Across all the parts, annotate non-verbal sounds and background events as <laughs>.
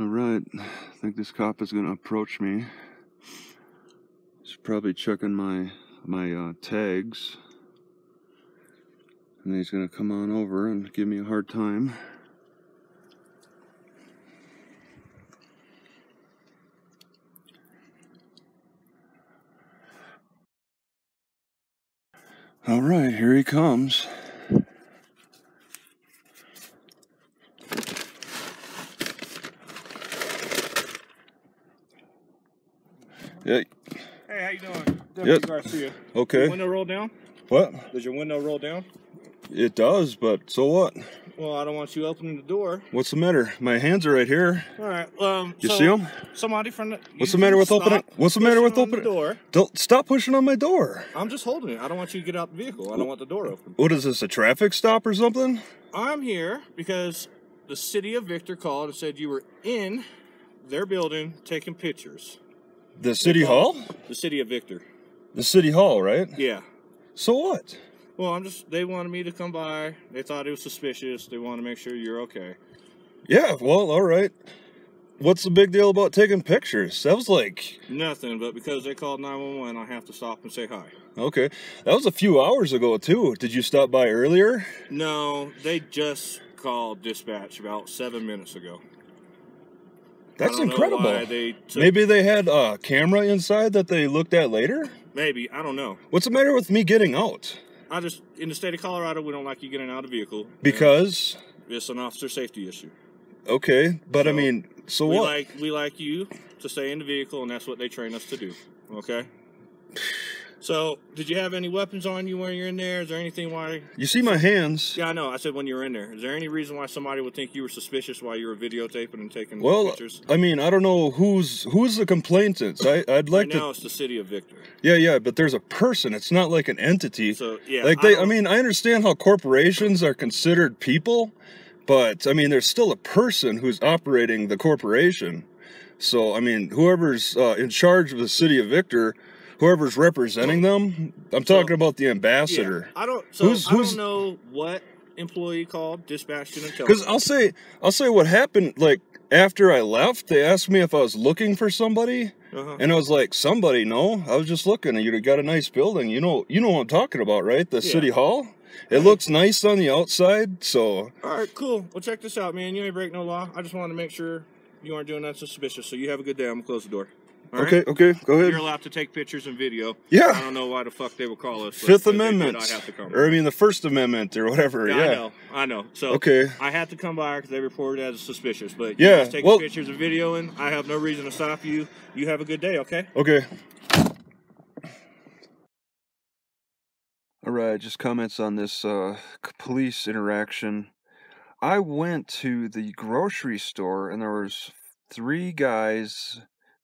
All right, I think this cop is gonna approach me. He's probably checking my my uh, tags, and he's gonna come on over and give me a hard time. All right, here he comes. How you doing? Deputy Yep. Garcia. Okay. Window roll down? What? Does your window roll down? It does, but so what? Well, I don't want you opening the door. What's the matter? My hands are right here. All right. Um, You so see them? Somebody from the. What's the matter with opening? What's the matter with opening? the door? Don't stop pushing on my door. I'm just holding it. I don't want you to get out the vehicle. I don't want the door open. What is this? A traffic stop or something? I'm here because the city of Victor called and said you were in their building taking pictures. The city hall? The city of Victor. The city hall, right? Yeah. So what? Well, I'm just. They wanted me to come by. They thought it was suspicious. They want to make sure you're okay. Yeah. Well, all right. What's the big deal about taking pictures? That was like Nothing, but because they called 911, I have to stop and say hi. okay. That was a few hours ago too. Did you stop by earlier? No, they just called dispatch about seven minutes ago. That's I don't know incredible. they Maybe they had a camera inside that they looked at later. maybe I don't know. What's the matter with me getting out? I just in the state of Colorado, we don't like you getting out of vehicle Because it's an officer safety issue. okay, but I mean, so we what? like we like you to stay in the vehicle, and that's what they train us to do. Okay. So, did you have any weapons on you when you're in there? Is there anything why? you see my hands? Yeah, I know. I said when you were in there. Is there any reason why somebody would think you were suspicious while you were videotaping and taking Well, pictures? I mean, I don't know who's who's the complainant. I I'd like right to. now, it's the city of Victor. Yeah, yeah, but there's a person. It's not like an entity. So yeah, like they, I, don't- mean, I understand how corporations are considered people, but I mean, there's still a person who's operating the corporation. So I mean, whoever's uh, in charge of the city of Victor, whoever's representing them, I'm talking about the ambassador. Yeah, I don't. So Who's- I who's- don't know what employee called dispatched and Because I'll say, I'll say what happened. Like after I left, they asked me if I was looking for somebody, uh and I was like, "Somebody? No, I was just looking. And you got a nice building. You know, you know what I'm talking about, right? The Yeah. city hall. It looks nice on the outside. So All right, cool. Well, check this out, man. You ain't break no law. I just wanted to make sure you aren't doing nothing suspicious. So you have a good day. I'm gonna close the door. All right? okay, okay, go ahead. You're allowed to take pictures and video. Yeah. I don't know why the fuck they would call us. Fifth if they did, Amendment, I have to come. or I mean the First Amendment, or whatever. Yeah, Yeah. I know. I know. So Okay. I had to come by because they reported as suspicious. But Yeah, you guys taking well- pictures and videoing. I have no reason to stop you. You have a good day. Okay. Okay. All right, just comments on this uh, police interaction. I went to the grocery store and there was three guys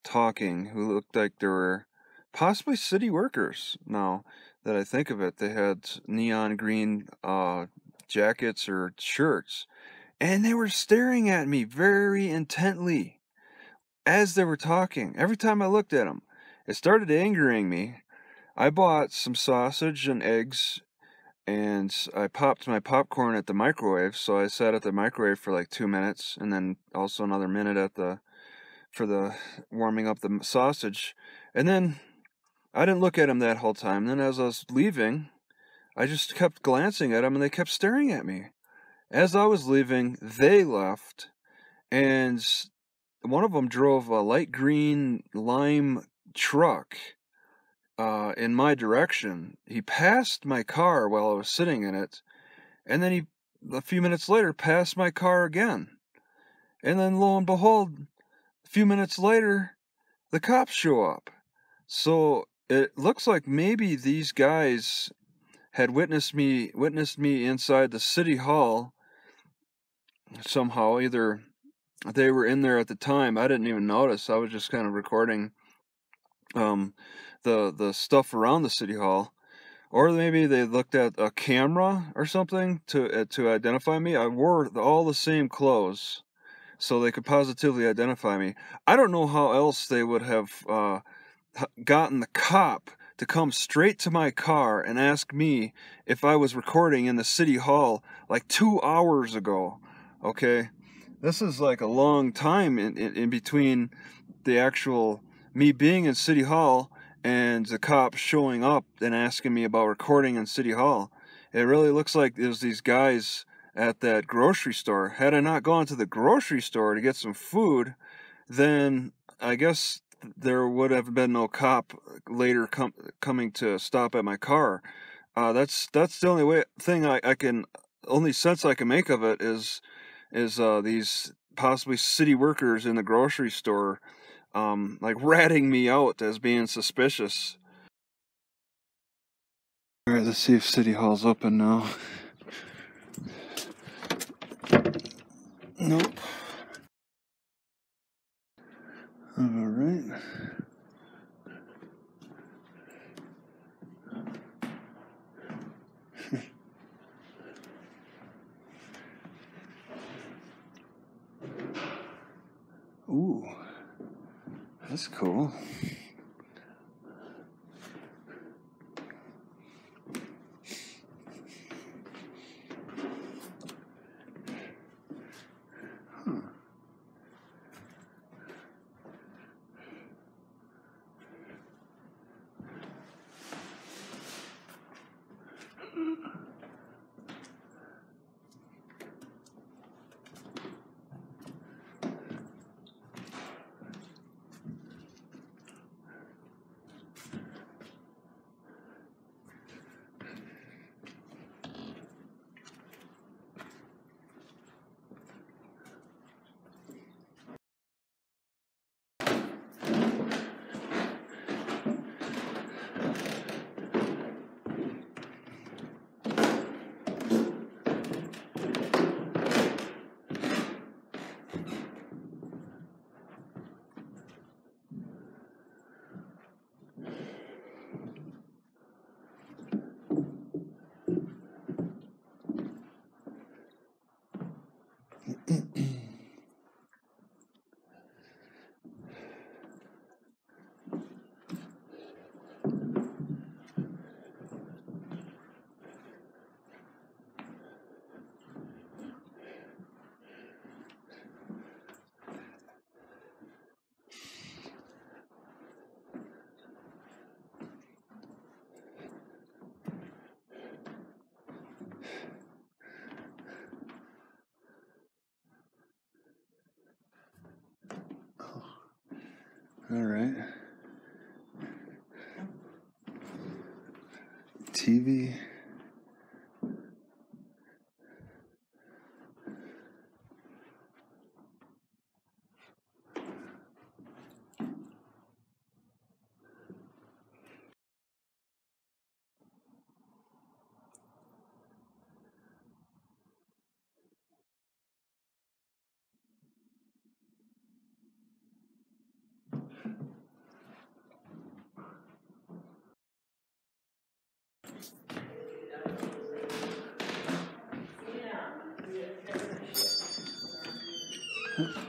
talking who looked like they were possibly city workers. Now that I think of it, they had neon green uh, jackets or shirts, and they were staring at me very intently as they were talking. Every time I looked at them, it started angering me. I bought some sausage and eggs and I popped my popcorn at the microwave. So I sat at the microwave for like two minutes and then also another minute at the for the warming up the sausage. And then I didn't look at him that whole time. Then as I was leaving, I just kept glancing at him and they kept staring at me. As I was leaving, they left and one of them drove a light green lime truck uh, in my direction. He passed my car while I was sitting in it, and then he, a few minutes later, passed my car again. And then lo and behold, a few minutes later, the cops show up. So it looks like maybe these guys had witnessed me witnessed me inside the city hall somehow. Either they were in there at the time i didn't even notice i was just kind of recording um the the stuff around the city hall. Or maybe they looked at a camera or something to uh, to identify me. I wore all the same clothes so they could positively identify me i don't know how else they would have uh gotten the cop to come straight to my car and ask me if i was recording in the city hall like 2 hours ago okay this is like a long time in, in, in between the actual me being in City Hall and the cop showing up and asking me about recording in City Hall. It really looks like there's these guys at that grocery store. Had I not gone to the grocery store to get some food, then I guess there would have been no cop later com- coming to stop at my car. Uh, that's that's the only way thing I, I can only sense I can make of it is is uh, these possibly city workers in the grocery store um, like <laughs> ratting me out as being suspicious. All right, let's see if City Hall's open now. Nope. All right. <laughs> Ooh, that's cool. Huh. <clears throat> All right. TV. Huh?